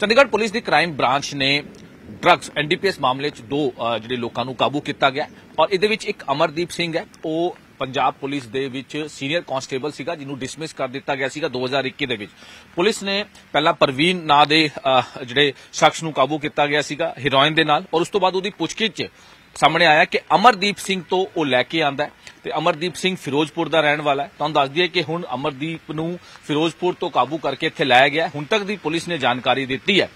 Chandigarh police ਦੀ crime branch ਨੇ drugs NDPS ਮਾਮਲੇ 'ਚ ਦੋ ਜਿਹੜੇ ਲੋਕਾਂ ਨੂੰ ਕਾਬੂ ਕੀਤਾ ਗਿਆ ਔਰ ਇਹਦੇ ਵਿੱਚ ਇੱਕ ਅਮਰਦੀਪ ਸਿੰਘ ਹੈ। ਉਹ ਪੰਜਾਬ ਪੁਲਿਸ ਦੇ ਵਿੱਚ ਸੀਨੀਅਰ ਕਾਂਸਟੇਬਲ ਸੀਗਾ, ਜਿਹਨੂੰ ਡਿਸਮਿਸ ਕਰ ਦਿੱਤਾ ਗਿਆ ਸੀਗਾ 2021 ਦੇ ਵਿੱਚ। ਪੁਲਿਸ ਨੇ ਪਹਿਲਾਂ ਪ੍ਰਵੀਨ ਨਾਂ ਦੇ ਜਿਹੜੇ ਸ਼ਖਸ ਨੂੰ ਕਾਬੂ ਕੀਤਾ ਗਿਆ ਸੀਗਾ, ਹੀਰੋਇਨ ਦੇ ਨਾਲ। ਔਰ ਉਸ ਤੋਂ ਬਾਅਦ ਉਹਦੀ ਪੁੱਛਗਿੱਛ ਸਾਹਮਣੇ ਆਇਆ ਕਿ ਅਮਰਦੀਪ ਸਿੰਘ ਤੋਂ ਉਹ ਲੈ ਕੇ ਆਂਦਾ ਹੈ ਤੇ ਅਮਰਦੀਪ ਸਿੰਘ ਫਿਰੋਜ਼ਪੁਰ ਦਾ ਰਹਿਣ ਵਾਲਾ ਹੈ। ਤੁਹਾਨੂੰ ਦੱਸ ਦਈਏ ਕਿ ਹੁਣ ਅਮਰਦੀਪ ਨੂੰ ਫਿਰੋਜ਼ਪੁਰ ਤੋਂ ਕਾਬੂ ਕਰਕੇ ਇੱਥੇ ਲਾਇਆ ਗਿਆ ਹੁਣ ਤੱਕ ਦੀ ਪੁਲਿਸ ਨੇ ਜਾਣਕਾਰੀ ਦਿੱਤੀ ਹੈ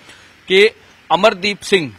ਕਿ ਅਮਰਦੀਪ ਸਿੰਘ,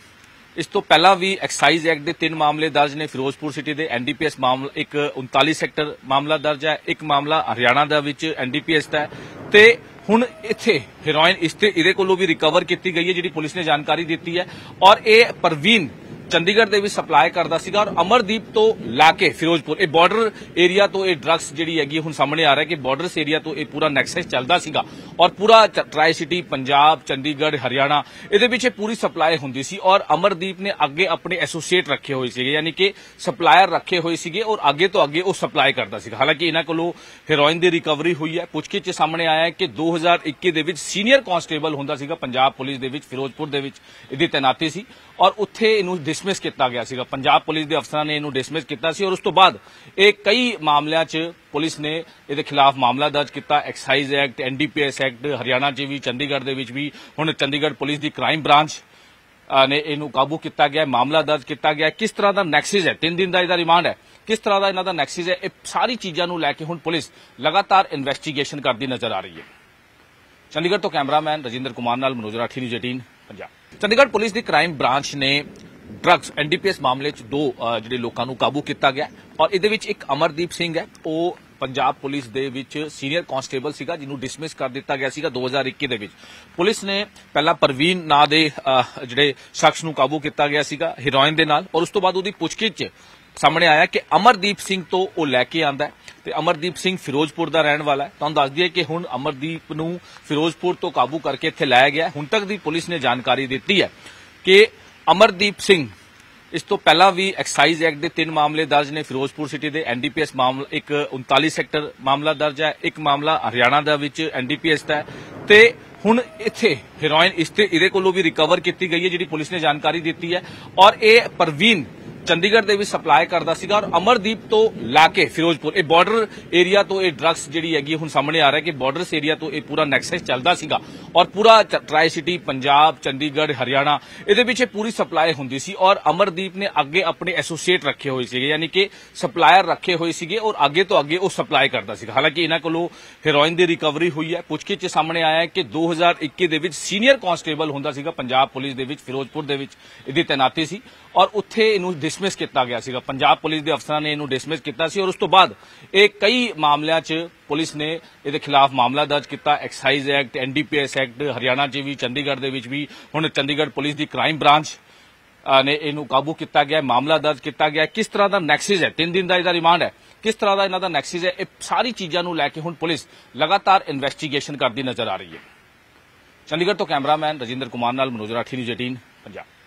ਇਸ ਤੋਂ ਪਹਿਲਾਂ ਵੀ ਐਕਸਾਈਜ਼ ਐਕਟ ਦੇ ਤਿੰਨ ਮਾਮਲੇ ਦਰਜ ਨੇ। ਫਿਰੋਜ਼ਪੁਰ ਸਿਟੀ ਦੇ ਐਨਡੀਪੀਐਸ ਮਾਮਲਾ, ਇੱਕ 39 ਸੈਕਟਰ ਮਾਮਲਾ ਦਰਜ ਹੈ, ਇੱਕ ਮਾਮਲਾ ਹਰਿਆਣਾ ਦਾ ਵਿੱਚ ਐਨਡੀਪੀਐਸ ਦਾ ਹੈ। ਤੇ ਹੁਣ ਇੱਥੇ ਹੀਰੋਇਨ ਇਸ ਤੇ ਇਹਦੇ ਕੋਲੋਂ ਵੀ ਰਿਕਵਰ ਕੀਤੀ ਗਈ ਹੈ, ਜਿਹੜੀ ਪੁਲਿਸ ਨੇ ਜਾਣਕਾਰੀ ਦਿੱਤੀ ਹੈ। ਔਰ ਇਹ ਪ੍ਰਵੀਨ ਚੰਡੀਗੜ੍ਹ ਦੇ ਵਿੱਚ ਸਪਲਾਈ ਕਰਦਾ ਸੀਗਾ ਔਰ ਅਮਰਦੀਪ ਤੋਂ ਲਾ ਕੇ ਫਿਰੋਜ਼ਪੁਰ, ਇਹ ਬਾਰਡਰ ਏਰੀਆ ਤੋਂ ਇਹ ਡਰੱਗਸ ਜਿਹੜੀ ਹੈਗੀ ਹੁਣ ਸਾਹਮਣੇ ਆ ਰਿਹਾ ਕਿ ਬਾਰਡਰਸ ਏਰੀਆ ਤੋਂ ਇਹ ਪੂਰਾ ਨੈਕਸਸ ਚੱਲਦਾ ਸੀਗਾ। ਔਰ ਪੂਰਾ ਟਰਾਈ ਸਿਟੀ ਪੰਜਾਬ, ਚੰਡੀਗੜ੍ਹ, ਹਰਿਆਣਾ, ਇਹਦੇ ਵਿੱਚ ਇਹ ਪੂਰੀ ਸਪਲਾਈ ਹੁੰਦੀ ਸੀ ਔਰ ਅਮਰਦੀਪ ਨੇ ਅੱਗੇ ਆਪਣੇ ਐਸੋਸੀਏਟ ਰੱਖੇ ਹੋਏ ਸੀਗੇ, ਯਾਨੀ ਕਿ ਸਪਲਾਇਰ ਰੱਖੇ ਹੋਏ ਸੀਗੇ ਔਰ ਅੱਗੇ ਤੋਂ ਅੱਗੇ ਉਹ ਸਪਲਾਈ ਕਰਦਾ ਸੀਗਾ। ਹਾਲਾਂਕਿ ਇਹਨਾਂ ਕੋਲੋਂ ਹੈਰੋਇਨ ਦੀ ਰਿਕਵਰੀ ਹੋਈ ਹੈ। ਪੁੱਛਗਿੱਛ ਸਾਹਮਣੇ ਆਇਆ ਹੈ ਕਿ 2021 ਦੇ ਵਿੱਚ ਸੀਨੀਅਰ ਕਾਂਸਟੇਬਲ ਹੁੰਦਾ ਸੀਗਾ ਪੰਜਾਬ ਪੁਲਿਸ ਦੇ ਵਿੱਚ, ਫਿਰੋਜ਼ਪੁਰ ਦੇ ਵਿੱਚ, ਇਹਦੀ ਤੈਨਾਤੀ ਸੀ ਔਰ ਉੱਥੇ ਇਹਨੂੰ ਡਿਸਮਿਸ ਕੀਤਾ ਗਿਆ ਸੀਗਾ। ਪੰਜਾਬ ਪੁਲਿਸ ਦੇ ਅਫਸਰਾਂ ਨੇ ਇਹਨੂੰ ਡਿਸਮਿਸ ਕੀਤਾ ਸੀ ਔਰ ਉਸ ਤੋਂ ਬਾਅਦ ਇਹ ਕਈ ਮਾਮਲਿਆਂ 'ਚ ਪੁਲਿਸ ਨੇ ਇਹਦੇ ਖਿਲਾਫ ਮਾਮਲਾ ਦਰਜ ਕੀਤਾ। Excise act NDPS act Haryana 'ਚ ਵੀ, ਚੰਡੀਗੜ੍ਹ ਦੇ ਵਿੱਚ ਵੀ। ਹੁਣ ਚੰਡੀਗੜ੍ਹ ਪੁਲਿਸ ਦੀ ਕ੍ਰਾਈਮ ਬ੍ਰਾਂਚ ਨੇ ਇਹਨੂੰ ਕਾਬੂ ਕੀਤਾ ਗਿਆ, ਮਾਮਲਾ ਦਰਜ ਕੀਤਾ ਗਿਆ। ਕਿਸ ਤਰ੍ਹਾਂ ਦਾ ਨੈਕਸਿਸ ਹੈ? 3 ਦਿਨ ਦਾ ਇਹਦਾ ਰਿਮਾਂਡ ਹੈ। ਕਿਸ ਤਰ੍ਹਾਂ ਦਾ ਇਹਨਾਂ ਦਾ ਨੈਕਸਿਸ ਹੈ? ਇਹ ਸਾਰੀ ਚੀਜ਼ਾਂ ਨੂੰ ਲੈ ਕੇ ਹੁਣ ਪੁਲਿਸ ਲਗਾਤਾਰ ਇਨਵੈਸਟੀਗੇਸ਼ਨ ਕਰਦੀ ਨਜ਼ਰ ਆ ਰਹੀ ਹੈ। ਚੰਡੀਗੜ੍ਹ ਤੋਂ ਕੈਮਰਾਮੈਨ ਰਜਿੰਦਰ ਕੁਮਾਰ ਨਾਲ ਮਨੋਜ ਰਾਠੀ, ਨਿਊਜ਼ 18 ਪੰਜਾਬ। ਚੰਡੀਗੜ੍ਹ ਪੁਲਿਸ ਦੀ ਕ੍ਰਾਈਮ ਬ੍ਰਾਂਚ ਨੇ ਡਰੱਗਸ ਐਨਡੀਪੀਐਸ ਮਾਮਲੇ 'ਚ ਦੋ ਜਿਹੜੇ ਲੋਕਾਂ ਨੂੰ ਕਾਬੂ ਕੀਤਾ ਗਿਆ। ਔਰ ਇਹਦੇ ਵਿੱਚ ਇੱਕ ਅਮਰਦੀਪ ਸਿੰਘ ਹੈ। ਉਹ ਪੰਜਾਬ ਪੁਲਿਸ ਦੇ ਵਿੱਚ ਸੀਨੀਅਰ ਕਾਂਸਟੇਬਲ ਸੀਗਾ, ਜਿਹਨੂੰ ਡਿਸਮਿਸ ਕਰ ਦਿੱਤਾ ਗਿਆ ਸੀਗਾ 2021 ਦੇ ਵਿੱਚ। ਪੁਲਿਸ ਨੇ ਪਹਿਲਾਂ ਪ੍ਰਵੀਨ ਨਾਂ ਦੇ ਜਿਹੜੇ ਸ਼ਖਸ ਨੂੰ ਕਾਬੂ ਕੀਤਾ ਗਿਆ ਸੀਗਾ, ਹੀਰੋਇਨ ਦੇ ਨਾਲ। ਔਰ ਉਸ ਤੋਂ ਬਾਅਦ ਉਹਦੀ ਪੁੱਛਗਿੱਛ ਸਾਹਮਣੇ ਆਇਆ ਕਿ ਅਮਰਦੀਪ ਸਿੰਘ ਤੋਂ ਉਹ ਲੈ ਕੇ ਆਂਦਾ ਹੈ। ਤੇ ਅਮਰਦੀਪ ਸਿੰਘ ਫਿਰੋਜ਼ਪੁਰ ਦਾ ਰਹਿਣ ਵਾਲਾ ਹੈ। ਤੁਹਾਨੂੰ ਦੱਸ ਦਈਏ ਕਿ ਹੁਣ ਅਮਰਦੀਪ ਨੂੰ ਫਿਰੋਜ਼ਪੁਰ ਤੋਂ ਕਾਬੂ ਕਰਕੇ ਇੱਥੇ ਲਾਇਆ ਗਿਆ ਹੁਣ ਤੱਕ ਦੀ ਪੁਲਿਸ ਨੇ ਜਾਣਕਾਰੀ ਦਿੱਤੀ ਹੈ ਕਿ ਅਮਰਦੀਪ ਸਿੰਘ। ਇਸ ਤੋਂ ਪਹਿਲਾਂ ਵੀ ਐਕਸਾਈਜ਼ ਐਕਟ ਦੇ ਤਿੰਨ ਮਾਮਲੇ ਦਰਜ ਨੇ। ਫਿਰੋਜ਼ਪੁਰ ਸਿਟੀ ਦੇ ਐਨਡੀਪੀਐਸ ਮਾਮਲਾ, ਇੱਕ 39 ਸੈਕਟਰ ਮਾਮਲਾ ਦਰਜ ਹੈ, ਇੱਕ ਮਾਮਲਾ ਹਰਿਆਣਾ ਦਾ ਵਿੱਚ ਐਨਡੀਪੀਐਸ ਦਾ ਹੈ। ਤੇ ਹੁਣ ਇੱਥੇ ਹੀਰੋਇਨ ਇਸ ਤੇ ਇਹਦੇ ਕੋਲੋਂ ਵੀ ਰਿਕਵਰ ਕੀਤੀ ਗਈ ਹੈ, ਜਿਹੜੀ ਪੁਲਿਸ ਨੇ ਜਾਣਕਾਰੀ ਦਿੱਤੀ ਹੈ। ਔਰ ਇਹ ਪ੍ਰਵੀਨ ਚੰਡੀਗੜ੍ਹ ਦੇ ਵਿੱਚ ਸਪਲਾਈ ਕਰਦਾ ਸੀਗਾ ਔਰ ਅਮਰਦੀਪ ਤੋਂ ਲਾ ਕੇ ਫਿਰੋਜ਼ਪੁਰ, ਇਹ ਬਾਰਡਰ ਏਰੀਆ ਤੋਂ ਇਹ ਡਰੱਗਸ ਜਿਹੜੀ ਹੈਗੀ ਹੁਣ ਸਾਹਮਣੇ ਆ ਰਿਹਾ ਕਿ ਬਾਰਡਰਸ ਏਰੀਆ ਤੋਂ ਇਹ ਪੂਰਾ ਨੈਕਸਸ ਚੱਲਦਾ ਸੀਗਾ ਔਰ ਪੂਰਾ ਟਰਾਈ ਸਿਟੀ ਪੰਜਾਬ, ਚੰਡੀਗੜ੍ਹ, ਹਰਿਆਣਾ, ਇਹਦੇ ਵਿੱਚ ਪੂਰੀ ਸਪਲਾਈ ਹੁੰਦੀ ਸੀ ਔਰ ਅਮਰਦੀਪ ਨੇ ਅੱਗੇ ਆਪਣੇ ਐਸੋਸੀਏਟ ਰੱਖੇ ਹੋਏ ਸੀਗੇ, ਯਾਨੀ ਕਿ ਸਪਲਾਇਰ ਰੱਖੇ ਹੋਏ ਸੀਗੇ ਔਰ ਅੱਗੇ ਤੋਂ ਅੱਗੇ ਉਹ ਸਪਲਾਈ ਕਰਦਾ ਸੀਗਾ। ਹਾਲਾਂਕਿ ਇਹਨਾਂ ਕੋਲੋਂ ਹੈਰੋਇਨ ਦੀ ਰਿਕਵਰੀ ਹੋਈ ਹੈ। ਪੁੱਛਗਿੱਛ 'ਚ ਸਾਹਮਣੇ ਆਇਆ ਹੈ ਕਿ 2021 ਦੇ ਵਿੱਚ ਸੀਨੀਅਰ ਕਾਂਸਟੇਬਲ ਹੁੰਦਾ ਸੀਗਾ, ਪੰਜਾਬ ਪੁਲਿਸ ਦੇ ਵਿੱਚ, ਫਿਰੋਜ਼ਪੁਰ ਦੇ ਵਿੱਚ, ਇਹਦੀ ਤੈਨਾਤੀ ਸੀ ਔਰ ਉੱਥੇ ਇਹਨੂੰ ਡਿਸਮਿਸ ਕੀਤਾ ਗਿਆ ਸੀਗਾ। ਪੰਜਾਬ ਪੁਲਿਸ ਦੇ ਅਫਸਰਾਂ ਨੇ ਇਹਨੂੰ ਡਿਸਮਿਸ ਕੀਤਾ ਸੀ ਔਰ ਉਸ ਤੋਂ ਬਾਅਦ ਇਹ ਕਈ ਮਾਮਲਿਆਂ 'ਚ ਪੁਲਿਸ ਨੇ ਇਹਦੇ ਖਿਲਾਫ ਮਾਮਲਾ ਦਰਜ ਕੀਤਾ। Excise act NDPS act Haryana 'ਚ ਵੀ, ਚੰਡੀਗੜ੍ਹ ਦੇ ਵਿੱਚ ਵੀ, ਹੁਣ ਚੰਡੀਗੜ੍ਹ ਪੁਲਿਸ ਦੀ ਕ੍ਰਾਈਮ ਬ੍ਰਾਂਚ ਨੇ ਇਹਨੂੰ ਕਾਬੂ ਕੀਤਾ ਗਿਆ, ਮਾਮਲਾ ਦਰਜ ਕੀਤਾ ਗਿਆ। ਕਿਸ ਤਰ੍ਹਾਂ ਦਾ ਨੈਕਸਿਸ ਹੈ? 3 ਦਿਨ ਦਾ ਇਹਦਾ ਰਿਮਾਂਡ ਹੈ। ਕਿਸ ਤਰ੍ਹਾਂ ਦਾ ਇਹਨਾਂ ਦਾ ਨੈਕਸਿਸ ਹੈ? ਇਹ ਸਾਰੀ ਚੀਜ਼ਾਂ ਨੂੰ ਲੈ ਕੇ ਹੁਣ ਪੁਲਿਸ ਲਗਾਤਾਰ ਇਨਵੈਸਟੀਗੇਸ਼ਨ ਕਰਦੀ ਨਜ਼ਰ ਆ ਰਹੀ ਹੈ। ਚੰਡੀਗੜ੍ਹ ਤੋਂ ਕੈਮਰਾਮੈਨ ਰਜਿੰਦਰ ਕੁਮਾਰ ਨਾਲ ਮਨੋਜ ਰਾਠੀ, ਨਿਊਜ਼ 18 ਪੰਜਾਬ।